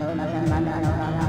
لولا سمعت أنا وبعض